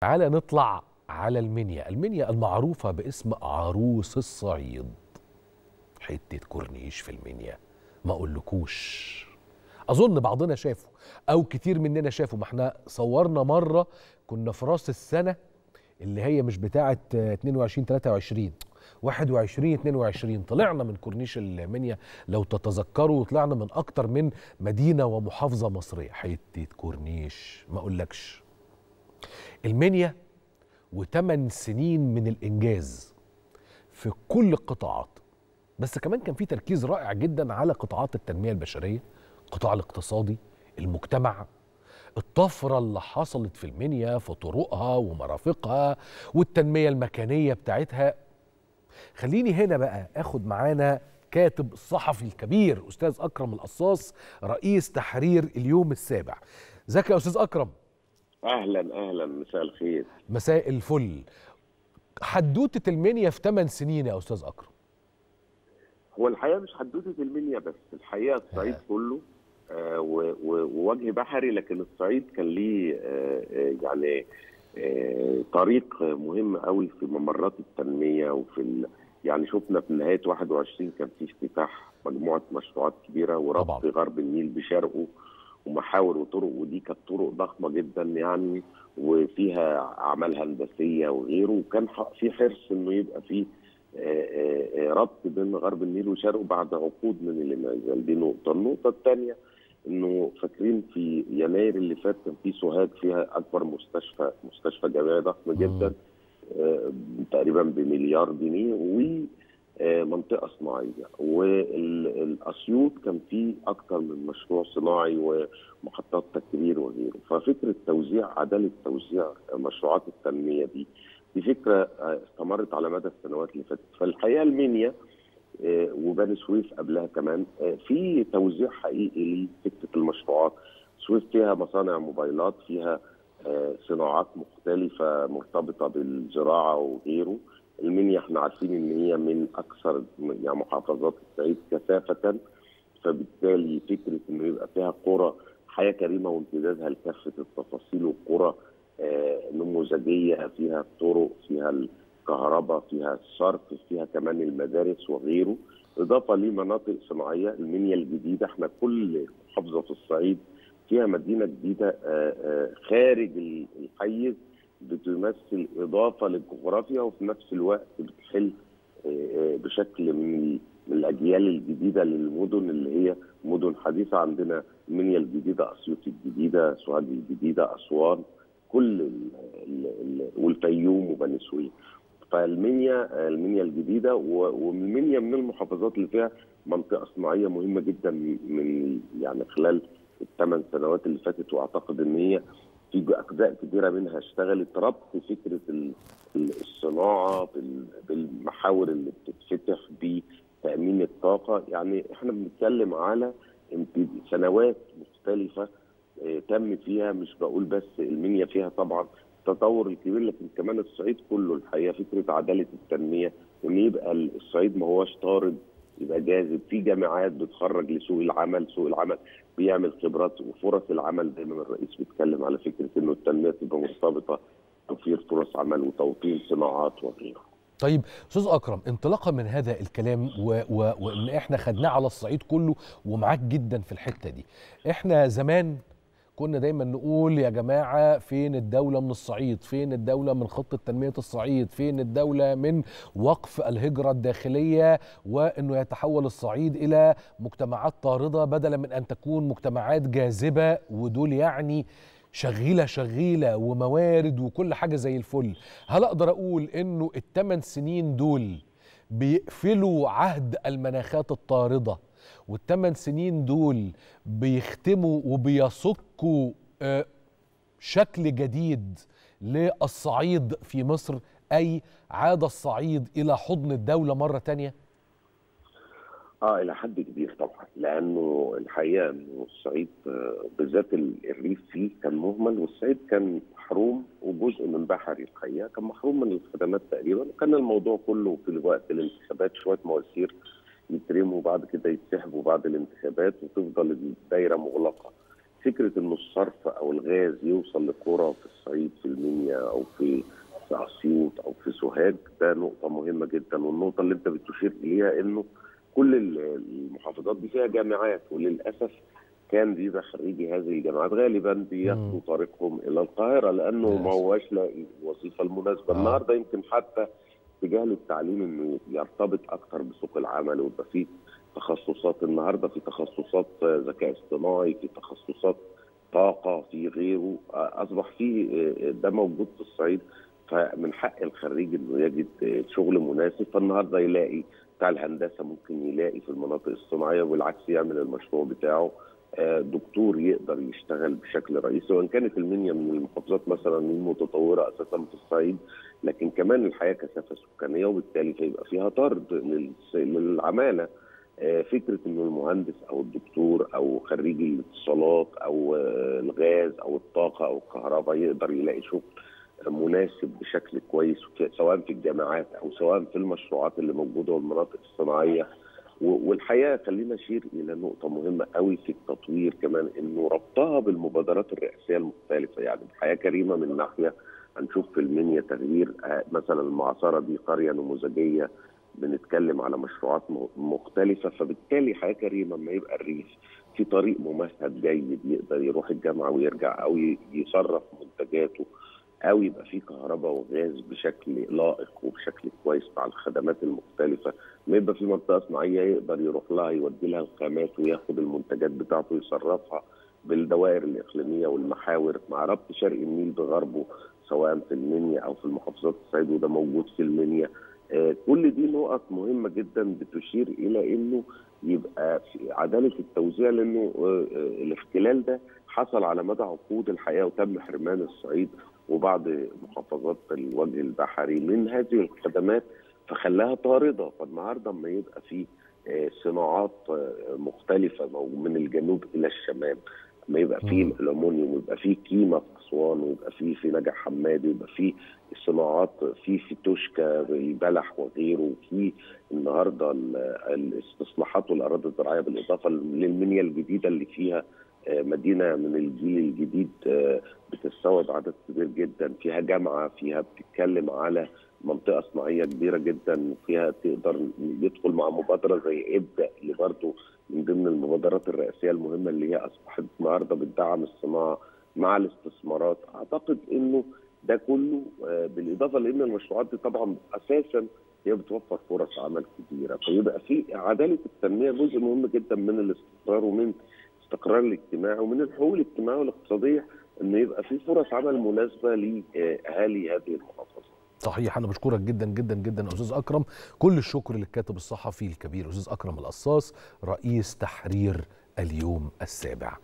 تعالى نطلع على المنيا. المنيا المعروفة باسم عروس الصعيد. حتة كورنيش في المنيا. ما أقولكوش. أظن بعضنا شافه أو كتير مننا شافه ما إحنا صورنا مرة كنا في راس السنة اللي هي مش بتاعة 22 23 21 22 طلعنا من كورنيش المنيا. لو تتذكروا طلعنا من أكتر من مدينة ومحافظة مصرية. حتة كورنيش. ما أقولكش. المنيا وثمان سنين من الإنجاز في كل القطاعات. بس كمان كان في تركيز رائع جدا على قطاعات التنمية البشرية القطاع الاقتصادي المجتمع. الطفرة اللي حصلت في المنيا في طرقها ومرافقها والتنمية المكانية بتاعتها. خليني هنا بقى آخد معانا كاتب الصحفي الكبير أستاذ أكرم القصاص رئيس تحرير اليوم السابع. ازيك يا أستاذ أكرم. أهلا أهلا مساء الخير. مساء الفل. حدوتة المنيا في 8 سنين يا أستاذ أكرم؟ هو الحقيقة مش حدوتة المنيا بس الحقيقة الصعيد كله آه و- و- ووجه بحري لكن الصعيد كان ليه آه آه، يعني آه طريق مهم قوي في ممرات التنمية وفي ال... يعني شفنا في نهاية 21 كان في افتتاح مجموعة مشروعات كبيرة وربط. غرب النيل بشرقه. ومحاور وطرق ودي كانت طرق ضخمة جدا يعني وفيها أعمال هندسية وغيره وكان في حرص إنه يبقى في ربط بين غرب النيل وشرقه بعد عقود من الانعزال دي نقطة، النقطة الثانية إنه فاكرين في يناير اللي فات كان في سوهاج فيها أكبر مستشفى مستشفى جامعي ضخم جدا تقريبا بمليار جنيه ومنطقه صناعية. والأسيوط كان في أكثر من مشروع صناعي ومحطات تكرير وغيره. ففكرة توزيع عدالة توزيع مشروعات التنمية دي دي فكرة استمرت على مدى السنوات اللي فاتت. فالحقيقة المنيا آه، وبني سويف قبلها كمان آه، في توزيع حقيقي لفكرة المشروعات. سويف فيها مصانع موبايلات فيها آه، صناعات مختلفة مرتبطة بالزراعة وغيره. إحنا عارفين إن هي من أكثر يعني محافظات الصعيد كثافة فبالتالي فكرة إنه يبقى فيها قرى حياة كريمة وامتدادها لكافة التفاصيل والقرى آه، نموذجية فيها الطرق فيها الكهرباء فيها الصرف فيها كمان المدارس وغيره إضافة لمناطق صناعية المنيا الجديدة. إحنا كل محافظة في الصعيد فيها مدينة جديدة آه، آه، خارج الحيز بتمثل إضافة للجغرافيا وفي نفس الوقت بتحل آه، آه، بشكل من الأجيال الجديدة للمدن اللي هي مدن حديثة. عندنا المنيا الجديدة أسيوط الجديدة سوهاج الجديدة أسوان كل ال ال ال والفيوم وبني سويف فالمنيا المنيا الجديدة والمنيا من المحافظات اللي فيها منطقة صناعيه مهمة جدا من يعني خلال الثمان سنوات اللي فاتت وأعتقد إن هي في أجزاء كبيرة منها اشتغلت ربط فكرة ال- ال- الصناعة بال- بالمحاور اللي بتتفتح بتأمين الطاقة. يعني إحنا بنتكلم على سنوات مختلفة آه، تم فيها مش بقول بس المنيا فيها طبعا التطور الكبير لكن كمان الصعيد كله الحقيقة فكرة عدالة التنمية وان يبقى الصعيد ما هوش طارد يبقى جاذب في جامعات بتخرج لسوق العمل سوق العمل بيعمل خبرات وفرص العمل دايما الرئيس بيتكلم على فكرة إنه التنمية تبقى مرتبطة توفير فرص عمل وتوطين صناعات وغيره طيب أستاذ أكرم انطلاقا من هذا الكلام. وإن إحنا خدناه على الصعيد كله ومعاك جدا في الحتة دي إحنا زمان كنا دايما نقول يا جماعة فين الدولة من الصعيد؟ فين الدولة من خطه تنميه الصعيد؟ فين الدولة من وقف الهجرة الداخلية وإنه يتحول الصعيد إلى مجتمعات طارده بدلا من أن تكون مجتمعات جاذبة ودول يعني شغيلة شغيلة وموارد وكل حاجة زي الفل. هل أقدر أقول إنه الثمان سنين دول بيقفلوا عهد المناخات الطاردة؟ والثمان سنين دول بيختموا وبيصكوا آه، شكل جديد للصعيد في مصر. أي عاد الصعيد إلى حضن الدولة مرة تانية؟ آه إلى حد كبير طبعا لأنه الحقيقة إنه الصعيد آه، بالذات ال- الريف فيه كان مهمل والصعيد كان محروم وجزء من بحري الحقيقة كان محروم من الخدمات تقريبا وكان الموضوع كله في وقت الانتخابات شوية مواسير يترموا وبعد كده يتسحبوا بعد الانتخابات وتفضل الدايرة مغلقة. فكرة إنه الصرف أو الغاز يوصل لقرى في الصعيد في المنيا أو في في اسيوط أو في سوهاج ده نقطة مهمة جدا. والنقطة اللي أنت بتشير إليها إنه كل المحافظات دي فيها جامعات وللأسف كان بيبقى خريجي هذه الجامعات غالبا بياخدوا طريقهم إلى القاهرة لأنه ما هواش لاقي الوظيفه المناسبة. آه. النهارده يمكن حتى اتجاه للتعليم إنه يرتبط أكثر بسوق العمل ويبقى فيه تخصصات النهارده في تخصصات ذكاء اصطناعي في تخصصات طاقة في غيره. أصبح في ده موجود في الصعيد. فمن حق الخريج إنه يجد شغل مناسب. فالنهاردة يلاقي بتاع الهندسة ممكن يلاقي في المناطق الصناعية والعكس يعمل المشروع بتاعه. دكتور يقدر يشتغل بشكل رئيسي. وإن كانت المنيا من المحافظات مثلا المتطورة أساسا في الصعيد لكن كمان الحياة كثافة سكانية وبالتالي فيبقى فيها طرد للعماله آه، فكرة إنه المهندس أو الدكتور أو خريج الاتصالات أو آه، الغاز أو الطاقة أو الكهرباء يقدر يلاقي شغل مناسب بشكل كويس سواء في الجامعات أو سواء في المشروعات اللي موجودة والمناطق الصناعية. والحقيقة خلينا اشير إلى نقطة مهمة قوي في التطوير كمان إنه ربطها بالمبادرات الرئاسية المختلفة. يعني الحياة كريمة من ناحية هنشوف في المنيا تغيير. آه، مثلا المعصره دي قرية نموذجية بنتكلم على مشروعات مختلفة فبالتالي حياة كريمة لما يبقى الريف في طريق ممهد جيد يقدر يروح الجامعة ويرجع أو يصرف منتجاته أو يبقى في كهرباء وغاز بشكل لائق وبشكل كويس مع الخدمات المختلفة. ما يبقى في منطقة صناعية يقدر يروح لها يودي لها الخامات وياخد المنتجات بتاعته يصرفها بالدوائر الإقليمية والمحاور مع ربط شرق النيل بغربه. سواء في المنيا أو في المحافظات الصعيد وده موجود في المنيا. آه، كل دي نقط مهمة جدا بتشير إلى إنه يبقى في عدالة التوزيع لأنه آه، آه، الاختلال ده حصل على مدى عقود الحياة وتم حرمان الصعيد وبعض محافظات الوجه البحري من هذه الخدمات فخلاها طارده. فالنهاردة لما يبقى في صناعات مختلفة من الجنوب إلى الشمال. لما يبقى في مم. الالومنيوم ويبقى في كيمة في أسوان ويبقى في في نجع حمادي ويبقى في الصناعات في في توشكا البلح وغيره وفي النهارده ال- الاستصلاحات والاراضي الزراعية بالإضافة للمنيا الجديدة اللي فيها آه، مدينة من الجيل الجديد آه، بتستوعب عدد كبير جدا فيها جامعة فيها بتتكلم على منطقة صناعية كبيرة جدا فيها تقدر يدخل مع مبادرة زي إبدأ اللي برضه من ضمن المبادرات الرئاسية المهمة اللي هي أصبحت النهارده بتدعم الصناعة مع الاستثمارات أعتقد إنه ده كله آه، بالإضافة لأن المشروعات دي طبعا أساسا هي بتوفر فرص عمل كبيرة فيبقى في عدالة التنمية جزء مهم جدا من الاستقرار ومن الاستقرار الاجتماعي ومن الحقوق الاجتماعية والاقتصادية انه يبقى في فرص عمل مناسبة لأهالي هذه المحافظات. صحيح أنا بشكرك جدا جدا جدا أستاذ أكرم. كل الشكر للكاتب الصحفي الكبير أستاذ أكرم القصاص رئيس تحرير اليوم السابع.